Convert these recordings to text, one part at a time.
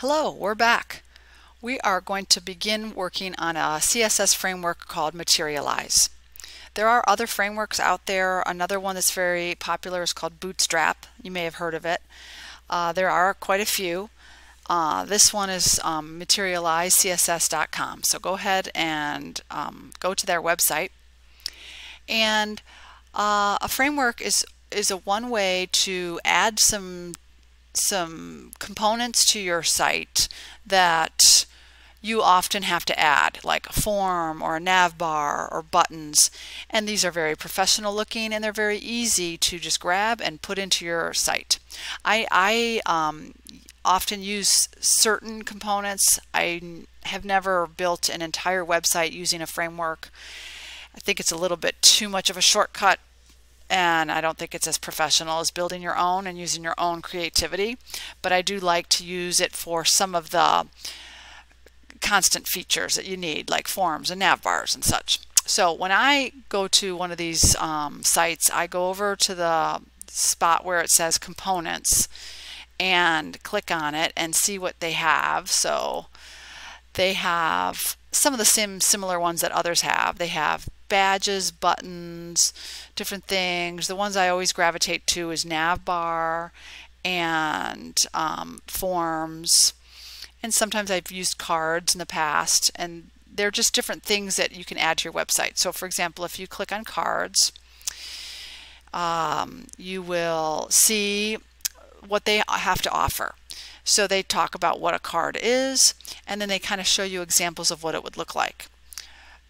Hello, we're back. We are going to begin working on a CSS framework called Materialize. There are other frameworks out there. Another one that's very popular is called Bootstrap. You may have heard of it. Uh, there are quite a few. Uh, this one is um, materializecss.com. So go ahead and um, go to their website. And uh, a framework is is a one way to add some some components to your site that you often have to add, like a form or a nav bar or buttons. And these are very professional looking and they're very easy to just grab and put into your site. I, I um, often use certain components. I have never built an entire website using a framework. I think it's a little bit too much of a shortcut and I don't think it's as professional as building your own and using your own creativity but I do like to use it for some of the constant features that you need like forms and nav bars and such. So when I go to one of these um, sites I go over to the spot where it says components and click on it and see what they have. So they have some of the same similar ones that others have. They have badges, buttons, different things. The ones I always gravitate to is navbar and um, forms. And sometimes I've used cards in the past, and they're just different things that you can add to your website. So, for example, if you click on cards, um, you will see what they have to offer. So they talk about what a card is, and then they kind of show you examples of what it would look like.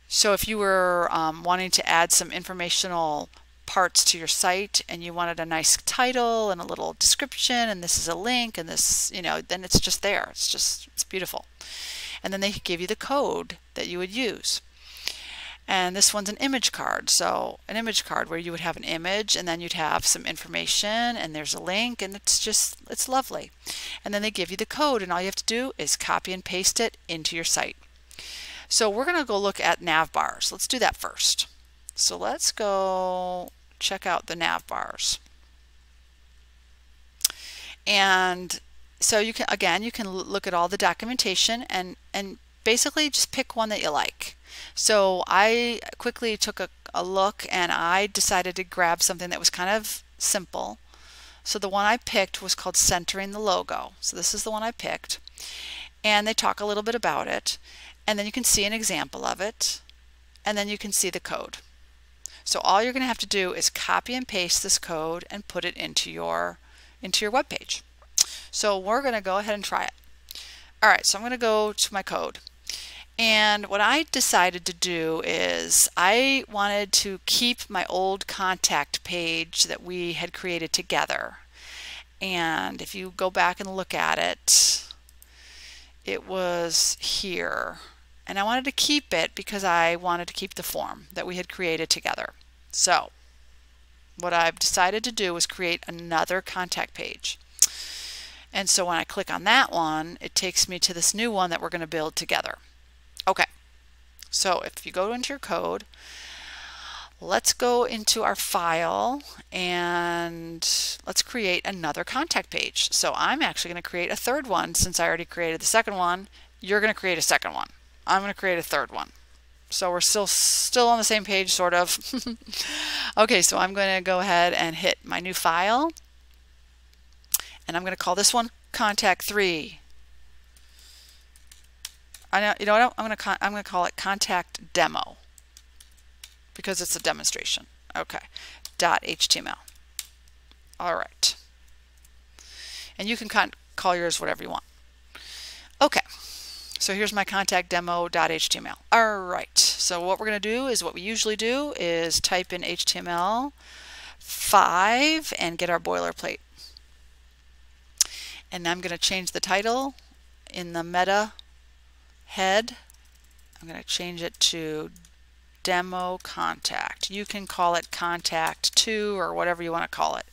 So if you were um, wanting to add some informational parts to your site and you wanted a nice title and a little description and this is a link and this, you know, then it's just there. It's just, it's beautiful. And then they give you the code that you would use. And this one's an image card. So an image card where you would have an image and then you'd have some information and there's a link and it's just, it's lovely. And then they give you the code and all you have to do is copy and paste it into your site. So we're going to go look at nav bars. Let's do that first. So let's go check out the nav bars. And so you can, again, you can look at all the documentation and, and basically just pick one that you like. So I quickly took a, a look and I decided to grab something that was kind of simple. So the one I picked was called Centering the Logo. So this is the one I picked. And they talk a little bit about it and then you can see an example of it and then you can see the code. So all you're going to have to do is copy and paste this code and put it into your into your web page. So we're going to go ahead and try it. All right, so I'm going to go to my code. And what I decided to do is I wanted to keep my old contact page that we had created together. And if you go back and look at it, it was here and I wanted to keep it because I wanted to keep the form that we had created together. So what I've decided to do is create another contact page. And so when I click on that one, it takes me to this new one that we're going to build together. Okay, so if you go into your code, let's go into our file and let's create another contact page. So I'm actually going to create a third one since I already created the second one. You're going to create a second one. I'm going to create a third one. So we're still still on the same page, sort of. okay, so I'm going to go ahead and hit my new file. And I'm going to call this one contact 3. I know, you know what? I'm going to I'm going to call it contact demo because it's a demonstration. Okay. Dot .html. All right. And you can call yours whatever you want. Okay. So here's my contact demo.html. All right, so what we're going to do is what we usually do is type in HTML 5 and get our boilerplate. And I'm going to change the title in the meta head. I'm going to change it to demo contact. You can call it contact 2 or whatever you want to call it.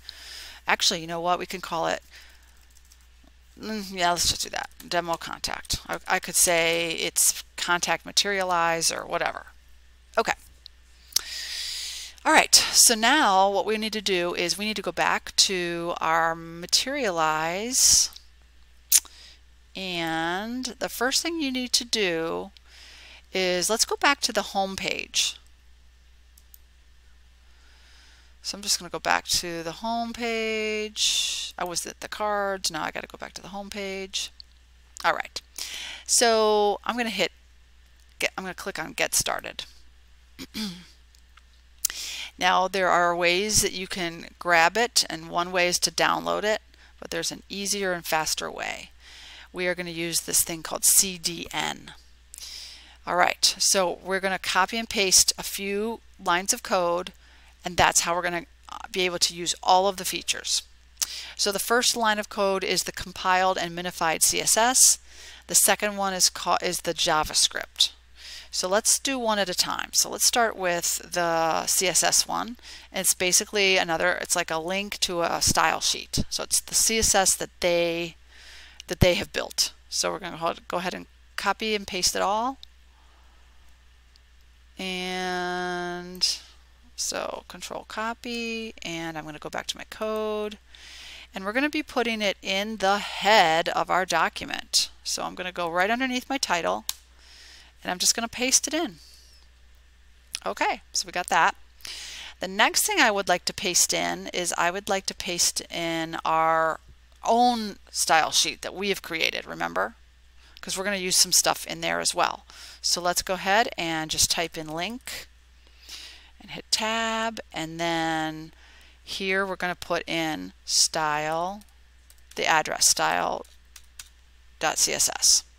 Actually, you know what? We can call it Mm, yeah, let's just do that. Demo contact. I, I could say it's contact materialize or whatever. Okay. All right, so now what we need to do is we need to go back to our materialize And the first thing you need to do is let's go back to the home page. So I'm just going to go back to the home page. I was at the cards. Now I got to go back to the home page. All right. So I'm going to hit, get, I'm going to click on Get Started. now there are ways that you can grab it and one way is to download it, but there's an easier and faster way. We are going to use this thing called CDN. All right, so we're going to copy and paste a few lines of code and that's how we're going to uh, be able to use all of the features. So the first line of code is the compiled and minified CSS. The second one is, is the JavaScript. So let's do one at a time. So let's start with the CSS one. It's basically another, it's like a link to a style sheet. So it's the CSS that they, that they have built. So we're going to go ahead and copy and paste it all. And so control copy and I'm going to go back to my code and we're going to be putting it in the head of our document. So I'm going to go right underneath my title and I'm just going to paste it in. Okay, so we got that. The next thing I would like to paste in is I would like to paste in our own style sheet that we have created, remember? Because we're going to use some stuff in there as well. So let's go ahead and just type in link and hit tab and then here we're going to put in style the address style.css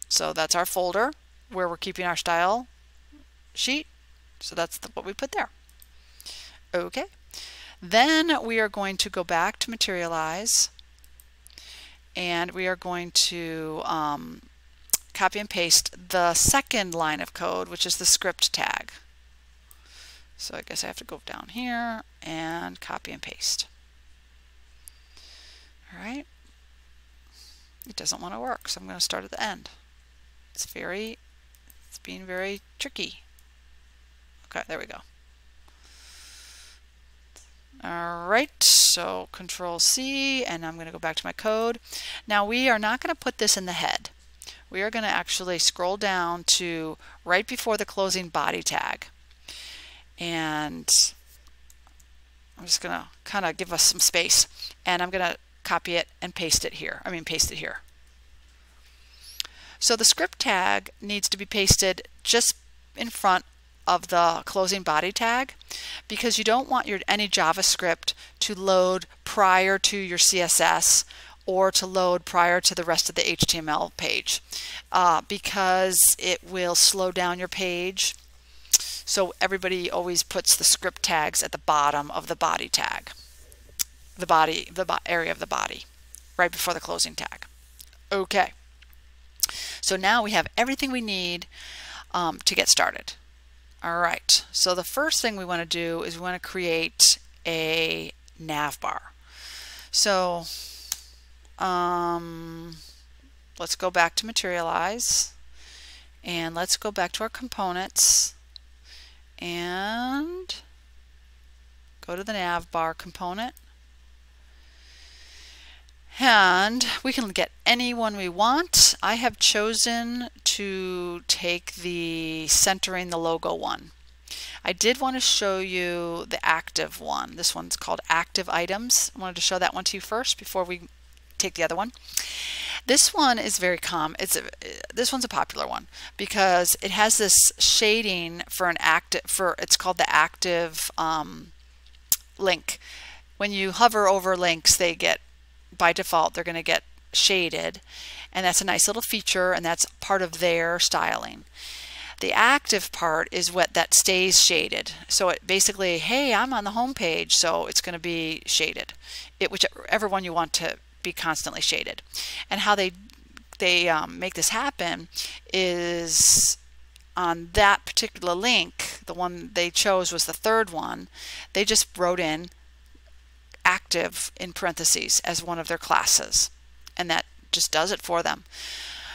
so that's our folder where we're keeping our style sheet. So that's the, what we put there. Okay. Then we are going to go back to materialize and we are going to um, copy and paste the second line of code which is the script tag so I guess I have to go down here and copy and paste. All right. It doesn't want to work, so I'm going to start at the end. It's very, it's being very tricky. Okay, there we go. All right, so Control C, and I'm going to go back to my code. Now we are not going to put this in the head. We are going to actually scroll down to right before the closing body tag and I'm just going to kind of give us some space and I'm going to copy it and paste it here. I mean paste it here. So the script tag needs to be pasted just in front of the closing body tag because you don't want your any JavaScript to load prior to your CSS or to load prior to the rest of the HTML page uh, because it will slow down your page so everybody always puts the script tags at the bottom of the body tag, the body, the bo area of the body, right before the closing tag. Okay. So now we have everything we need um, to get started. All right. So the first thing we want to do is we want to create a nav bar. So um, let's go back to materialize and let's go back to our components and go to the nav bar component and we can get any one we want. I have chosen to take the centering the logo one. I did want to show you the active one. This one's called active items. I wanted to show that one to you first before we take the other one. This one is very calm. It's a, this one's a popular one because it has this shading for an active for it's called the active um, link. When you hover over links, they get by default they're going to get shaded, and that's a nice little feature, and that's part of their styling. The active part is what that stays shaded. So it basically, hey, I'm on the home page, so it's going to be shaded. It whichever one you want to be constantly shaded. And how they they um, make this happen is on that particular link, the one they chose was the third one, they just wrote in active in parentheses as one of their classes. And that just does it for them.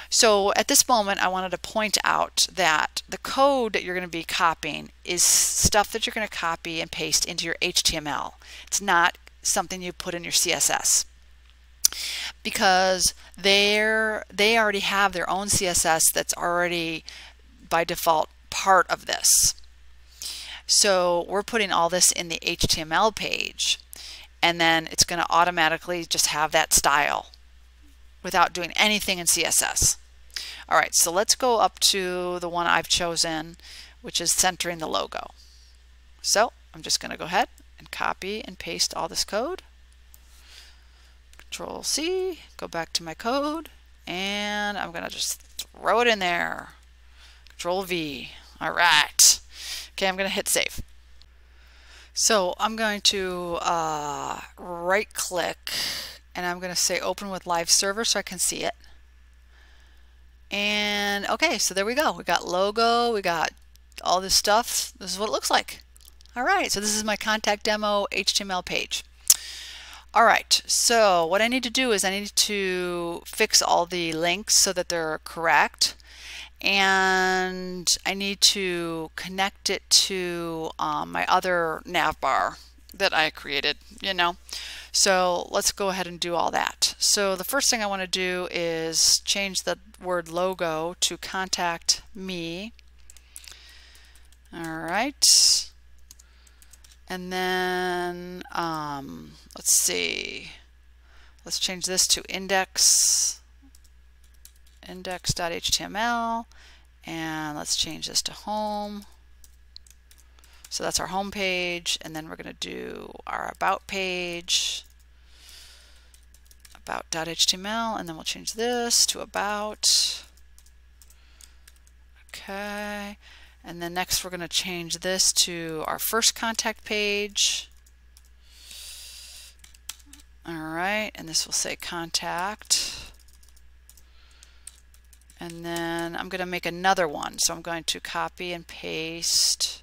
So at this moment, I wanted to point out that the code that you're going to be copying is stuff that you're going to copy and paste into your HTML. It's not something you put in your CSS. Because they're they already have their own CSS that's already by default part of this. So we're putting all this in the HTML page and then it's going to automatically just have that style without doing anything in CSS. All right, so let's go up to the one I've chosen, which is centering the logo. So I'm just going to go ahead and copy and paste all this code. Control C, go back to my code, and I'm going to just throw it in there. Control V. All right. Okay, I'm going to hit save. So I'm going to uh, right click and I'm going to say open with live server so I can see it. And okay, so there we go. We got logo, we got all this stuff. This is what it looks like. All right, so this is my contact demo HTML page. All right, so what I need to do is I need to fix all the links so that they're correct. And I need to connect it to um, my other nav bar that I created, you know. So let's go ahead and do all that. So the first thing I want to do is change the word logo to contact me. All right. And then um, let's see. Let's change this to index index.html and let's change this to home. So that's our home page, and then we're going to do our about page, about.html, and then we'll change this to about. Okay, and then next we're going to change this to our first contact page. All right, and this will say contact. And then I'm going to make another one. So I'm going to copy and paste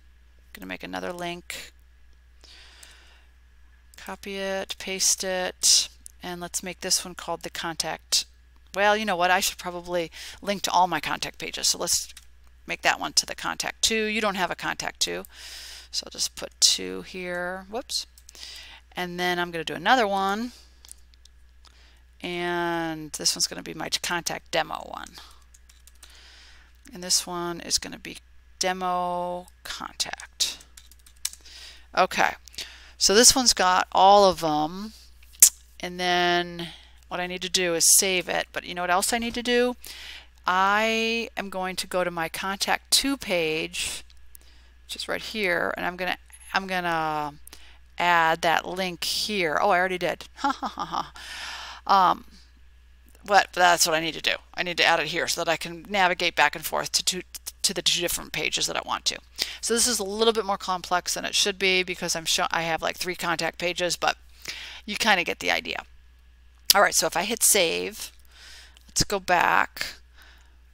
I'm going to make another link. Copy it, paste it, and let's make this one called the contact. Well, you know what? I should probably link to all my contact pages. So let's make that one to the contact 2. You don't have a contact 2. So I'll just put two here. Whoops. And then I'm going to do another one. And this one's going to be my contact demo one. And this one is going to be demo contact. Okay, so this one's got all of them. And then what I need to do is save it. But you know what else I need to do? I am going to go to my contact to page, which is right here, and I'm gonna I'm gonna add that link here. Oh, I already did. Um, but that's what I need to do. I need to add it here so that I can navigate back and forth to, to, to the two different pages that I want to. So this is a little bit more complex than it should be because I'm sure I have like three contact pages, but you kind of get the idea. All right, so if I hit save, let's go back.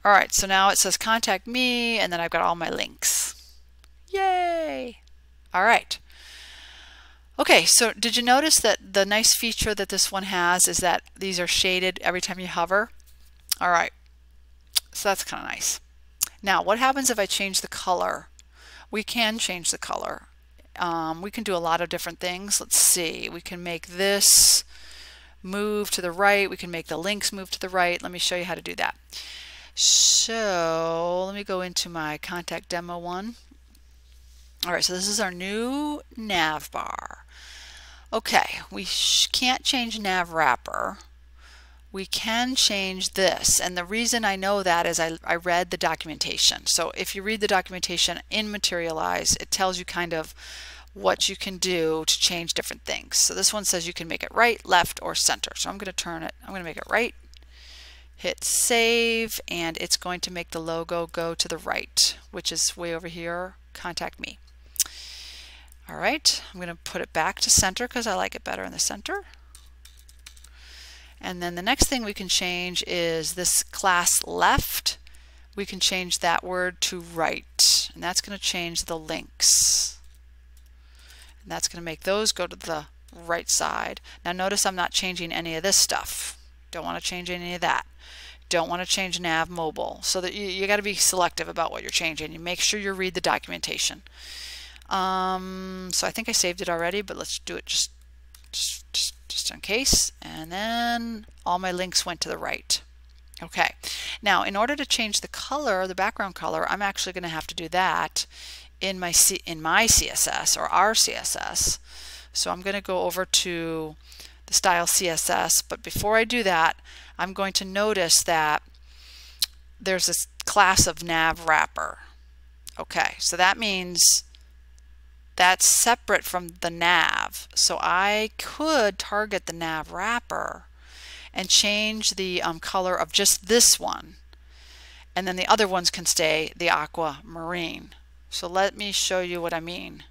All right, so now it says contact me, and then I've got all my links. Yay! All right. Okay, so did you notice that the nice feature that this one has is that these are shaded every time you hover? All right, so that's kind of nice. Now, what happens if I change the color? We can change the color. Um, we can do a lot of different things. Let's see. We can make this move to the right. We can make the links move to the right. Let me show you how to do that. So let me go into my contact demo one. All right, so this is our new nav bar. Okay, we can't change nav wrapper we can change this. And the reason I know that is I, I read the documentation. So if you read the documentation in Materialize, it tells you kind of what you can do to change different things. So this one says you can make it right, left, or center. So I'm going to turn it, I'm going to make it right, hit save, and it's going to make the logo go to the right, which is way over here, contact me. All right, I'm going to put it back to center because I like it better in the center. And then the next thing we can change is this class left. We can change that word to right. And that's going to change the links. And that's going to make those go to the right side. Now notice I'm not changing any of this stuff. Don't want to change any of that. Don't want to change nav mobile. So that you, you got to be selective about what you're changing. You make sure you read the documentation. Um, so I think I saved it already, but let's do it just, just, just just in case. And then all my links went to the right. Okay, now in order to change the color, the background color, I'm actually going to have to do that in my C in my CSS or our CSS. So I'm going to go over to the style CSS, but before I do that, I'm going to notice that there's this class of nav wrapper. Okay, so that means that's separate from the nav. So I could target the nav wrapper and change the um, color of just this one. And then the other ones can stay the aquamarine. So let me show you what I mean.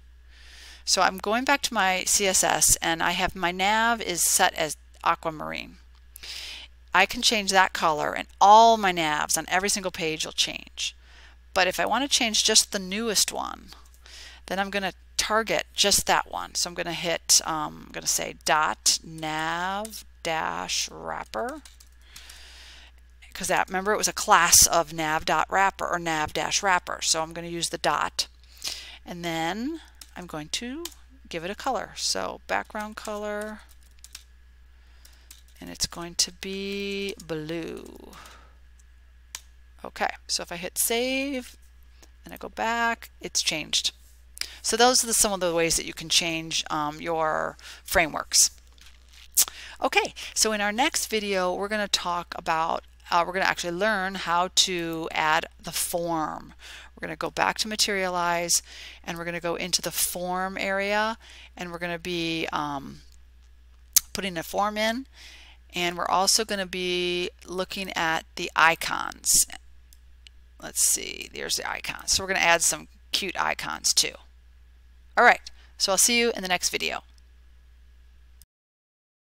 So I'm going back to my CSS and I have my nav is set as aquamarine. I can change that color and all my navs on every single page will change. But if I want to change just the newest one, then I'm going to target just that one. So I'm going to hit, um, I'm going to say dot nav dash wrapper because that remember it was a class of nav dot wrapper or nav dash wrapper. So I'm going to use the dot and then I'm going to give it a color. So background color and it's going to be blue. Okay, so if I hit save and I go back, it's changed. So those are the, some of the ways that you can change um, your frameworks. Okay, so in our next video, we're going to talk about, uh, we're going to actually learn how to add the form. We're going to go back to Materialize and we're going to go into the form area and we're going to be um, putting a form in and we're also going to be looking at the icons. Let's see, there's the icons. So we're going to add some cute icons too. All right, so I'll see you in the next video.